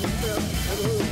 Yeah.